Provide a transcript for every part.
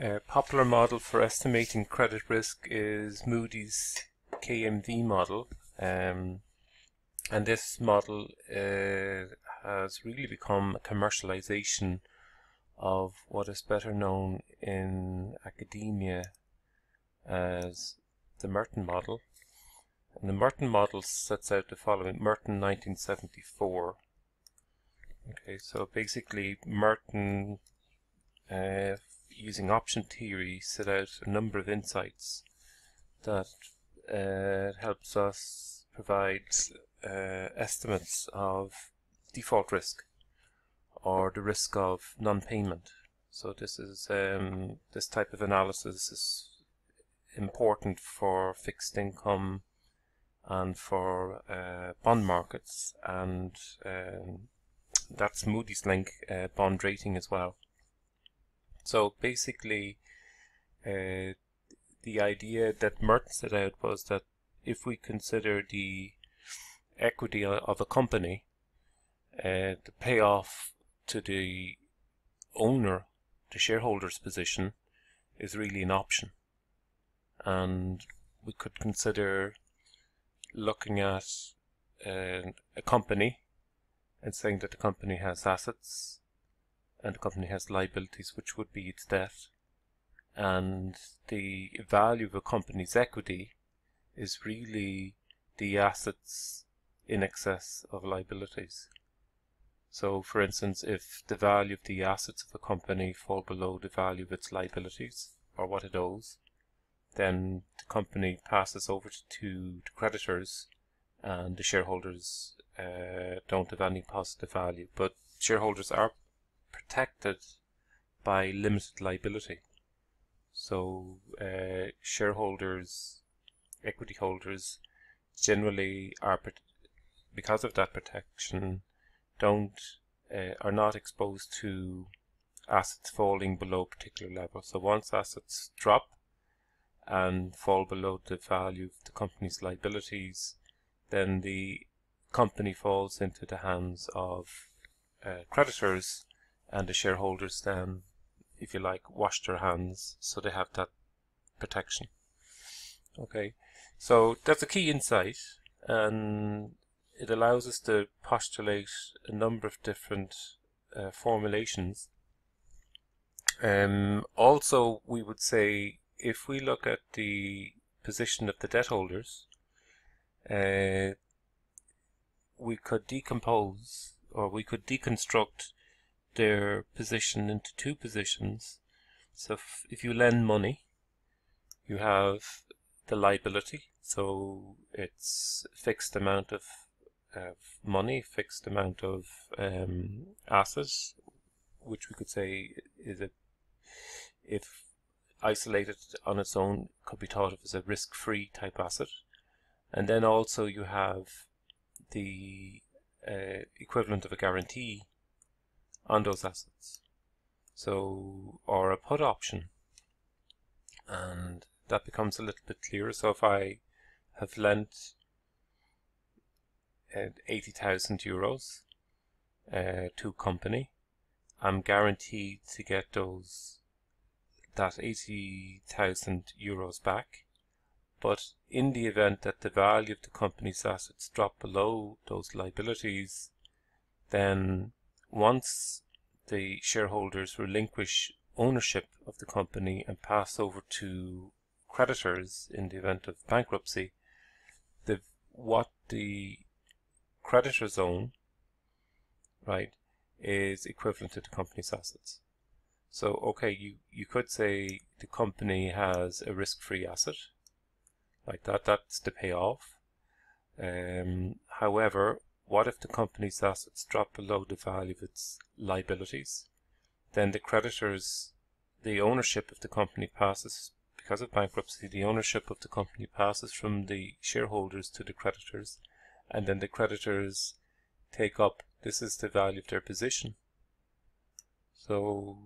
A popular model for estimating credit risk is Moody's KMV model. Um, and this model uh, has really become a commercialization of what is better known in academia as the Merton model. And the Merton model sets out the following. Merton 1974. Okay, so basically Merton uh, using option theory set out a number of insights that uh, helps us provide uh, estimates of default risk or the risk of non-payment. So this is um, this type of analysis is important for fixed income and for uh, bond markets and um, that's Moody's link uh, bond rating as well. So basically, uh, the idea that Merton set out was that if we consider the equity of a company, uh, the payoff to the owner, the shareholder's position, is really an option. And we could consider looking at uh, a company and saying that the company has assets and the company has liabilities, which would be its debt. And the value of a company's equity is really the assets in excess of liabilities. So, for instance, if the value of the assets of a company fall below the value of its liabilities, or what it owes, then the company passes over to the creditors and the shareholders uh, don't have any positive value. But shareholders are protected by limited liability. So uh, shareholders, equity holders, generally are because of that protection, don't uh, are not exposed to assets falling below particular level. So once assets drop and fall below the value of the company's liabilities, then the company falls into the hands of uh, creditors and the shareholders then, if you like, wash their hands so they have that protection. Okay, so that's a key insight and it allows us to postulate a number of different uh, formulations. Um, also, we would say if we look at the position of the debt holders, uh, we could decompose or we could deconstruct their position into two positions. So if, if you lend money, you have the liability, so it's fixed amount of, of money, fixed amount of um, assets, which we could say is a, if isolated on its own, could be thought of as a risk-free type asset. And then also you have the uh, equivalent of a guarantee on those assets. So, or a put option. And that becomes a little bit clearer. So if I have lent uh, 80,000 euros uh, to company, I'm guaranteed to get those that 80,000 euros back. But in the event that the value of the company's assets drop below those liabilities, then once the shareholders relinquish ownership of the company and pass over to creditors in the event of bankruptcy, the what the creditors own, right, is equivalent to the company's assets. So, okay, you, you could say the company has a risk-free asset, like that, that's the payoff. Um, however, what if the company's assets drop below the value of its liabilities? Then the creditors, the ownership of the company passes, because of bankruptcy, the ownership of the company passes from the shareholders to the creditors, and then the creditors take up, this is the value of their position. So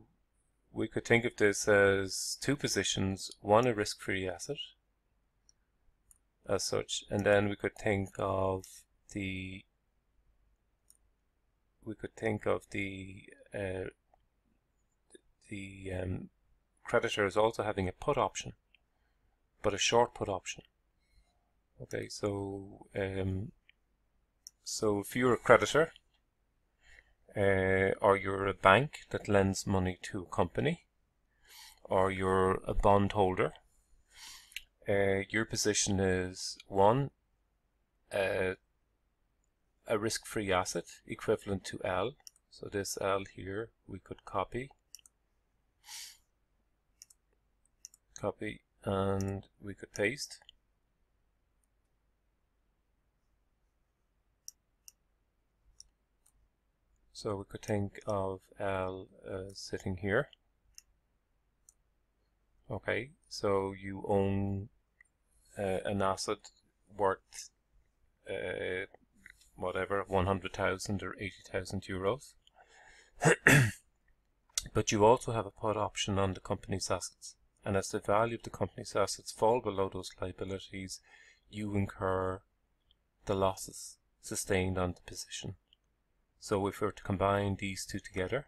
we could think of this as two positions, one a risk-free asset, as such, and then we could think of the we could think of the uh, the um, creditor is also having a put option, but a short put option. Okay, so um, so if you're a creditor, uh, or you're a bank that lends money to a company, or you're a bondholder, uh, your position is one, uh, a risk-free asset equivalent to L. So this L here we could copy, copy, and we could paste. So we could think of L uh, sitting here. Okay, so you own uh, an asset worth uh, whatever 100,000 or 80,000 euros. but you also have a put option on the company's assets. And as the value of the company's assets fall below those liabilities, you incur the losses sustained on the position. So if we were to combine these two together,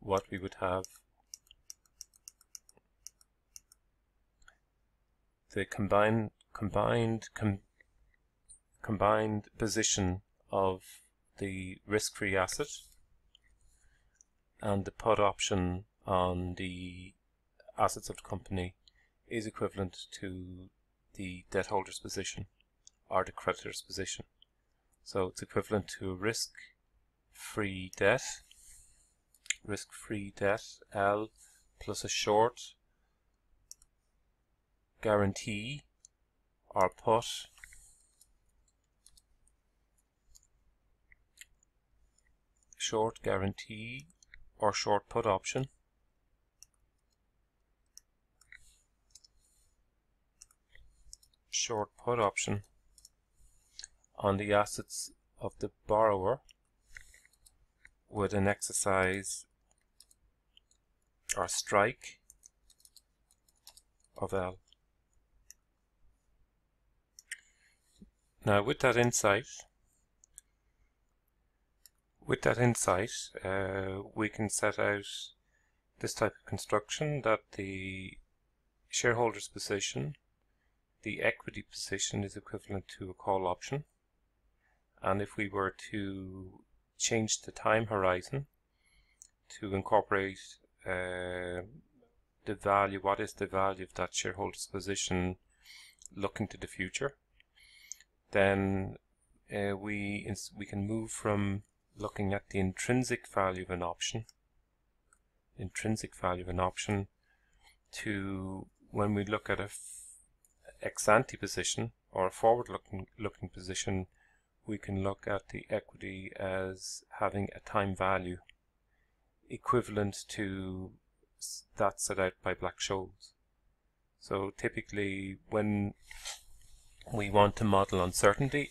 what we would have the combined combined com, combined position of the risk-free asset and the put option on the assets of the company is equivalent to the debt holder's position or the creditor's position. So it's equivalent to risk-free debt, risk-free debt L plus a short guarantee or put short guarantee or short put option short put option on the assets of the borrower with an exercise or strike of L. Now with that insight, with that insight, uh, we can set out this type of construction that the shareholder's position, the equity position is equivalent to a call option. And if we were to change the time horizon to incorporate uh, the value, what is the value of that shareholder's position looking to the future, then uh, we we can move from looking at the intrinsic value of an option, intrinsic value of an option, to when we look at a ex ante position or a forward looking looking position we can look at the equity as having a time value equivalent to that set out by Black-Scholes. So typically when we want to model uncertainty,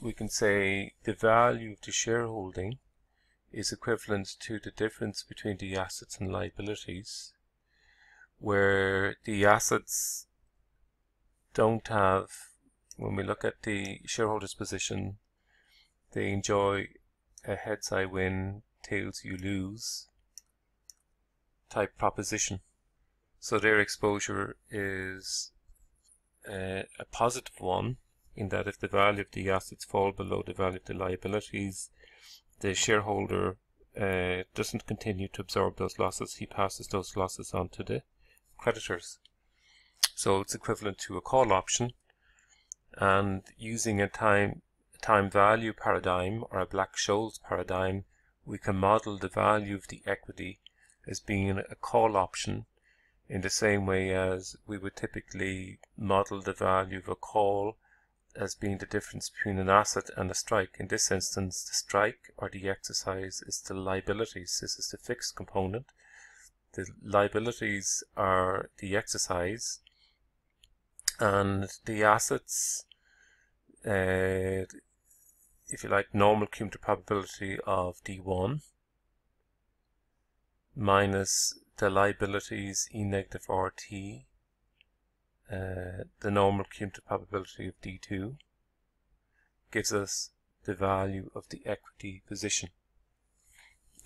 we can say the value of the shareholding is equivalent to the difference between the assets and liabilities, where the assets don't have when we look at the shareholders' position, they enjoy a heads I win, tails you lose type proposition. So their exposure is uh, a positive one in that if the value of the assets fall below the value of the liabilities, the shareholder uh, doesn't continue to absorb those losses. He passes those losses on to the creditors. So it's equivalent to a call option and using a time time value paradigm or a Black-Scholes paradigm, we can model the value of the equity as being a call option in the same way as we would typically model the value of a call as being the difference between an asset and a strike. In this instance, the strike or the exercise is the liabilities. This is the fixed component. The liabilities are the exercise and the assets uh, if you like, normal cumulative probability of D1 minus the liabilities E negative RT, uh, the normal cumulative probability of D2, gives us the value of the equity position.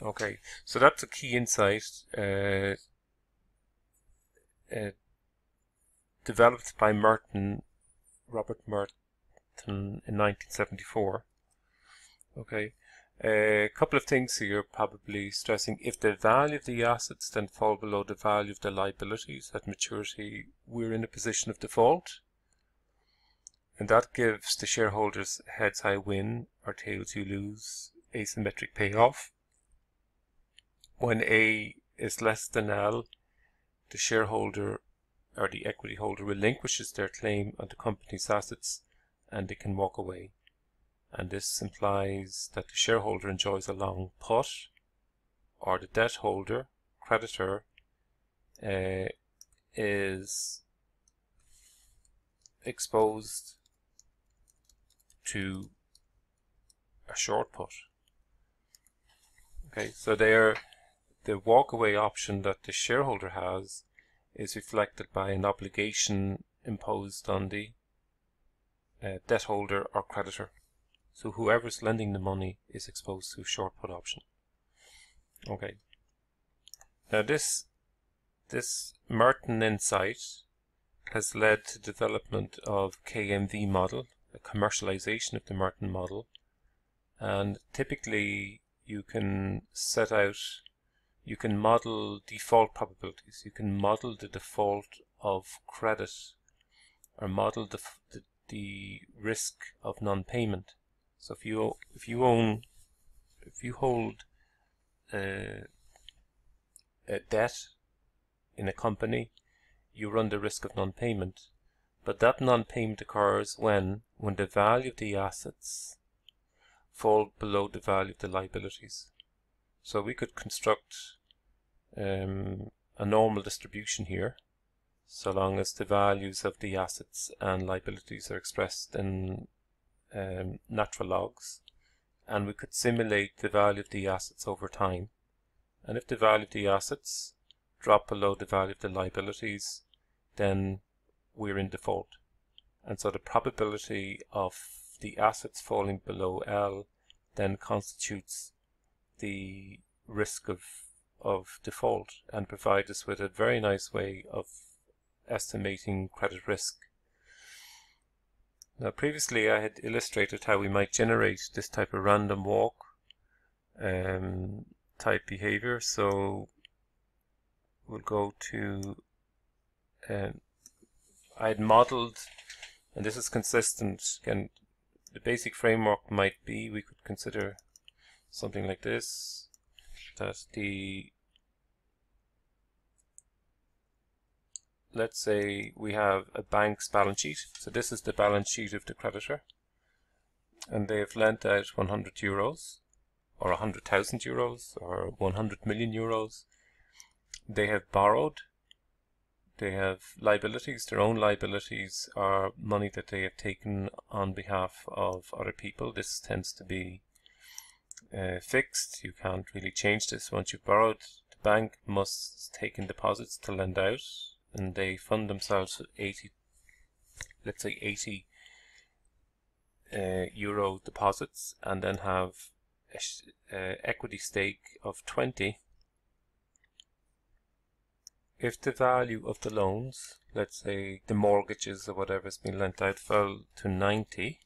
Okay, so that's a key insight uh, uh, developed by Merton, Robert Merton in 1974. Okay, a couple of things here probably stressing if the value of the assets then fall below the value of the liabilities at maturity, we're in a position of default. And that gives the shareholders heads I win or tails you lose asymmetric payoff. When A is less than L, the shareholder or the equity holder relinquishes their claim on the company's assets and they can walk away. And this implies that the shareholder enjoys a long put or the debt holder, creditor, uh, is exposed to a short put. Okay, so there, the walkaway option that the shareholder has is reflected by an obligation imposed on the uh, debt holder or creditor. So whoever's lending the money is exposed to short put option. Okay. Now this this Merton insight has led to development of KMV model, a commercialization of the Merton model, and typically you can set out you can model default probabilities. You can model the default of credit or model the, the, the risk of non-payment. So if you if you own if you hold uh, a debt in a company, you run the risk of non-payment. But that non-payment occurs when when the value of the assets fall below the value of the liabilities. So we could construct um, a normal distribution here, so long as the values of the assets and liabilities are expressed in um, natural logs. And we could simulate the value of the assets over time. And if the value of the assets drop below the value of the liabilities, then we're in default. And so the probability of the assets falling below L then constitutes the risk of, of default and provide us with a very nice way of estimating credit risk. Now previously I had illustrated how we might generate this type of random walk um, type behavior. So we'll go to, um, I had modeled, and this is consistent, again, the basic framework might be we could consider something like this that the let's say we have a bank's balance sheet so this is the balance sheet of the creditor and they have lent out 100 euros or 100,000 euros or 100 million euros they have borrowed they have liabilities. Their own liabilities are money that they have taken on behalf of other people. This tends to be uh, fixed. You can't really change this once you've borrowed. The bank must take in deposits to lend out, and they fund themselves with 80, let's say 80 uh, euro deposits, and then have a, uh, equity stake of 20 if the value of the loans, let's say the mortgages or whatever's been lent out fell to 90,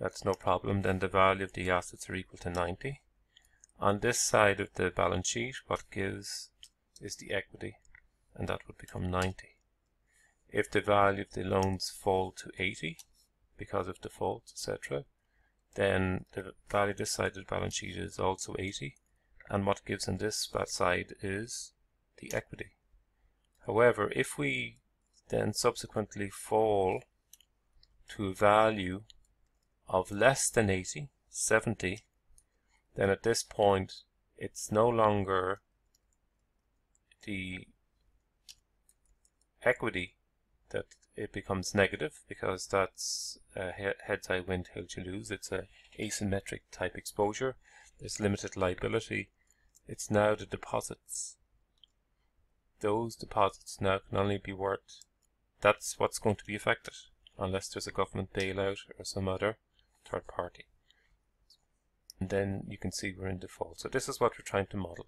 that's no problem, then the value of the assets are equal to 90. On this side of the balance sheet, what gives is the equity, and that would become 90. If the value of the loans fall to 80, because of default, etc., then the value this side of the balance sheet is also 80, and what gives on this side is the equity. However, if we then subsequently fall to a value of less than 80, 70, then at this point it's no longer the equity that it becomes negative because that's heads I win, tails you lose. It's a asymmetric type exposure. There's limited liability. It's now the deposits those deposits now can only be worth, that's what's going to be affected, unless there's a government bailout or some other third party. And then you can see we're in default. So this is what we're trying to model.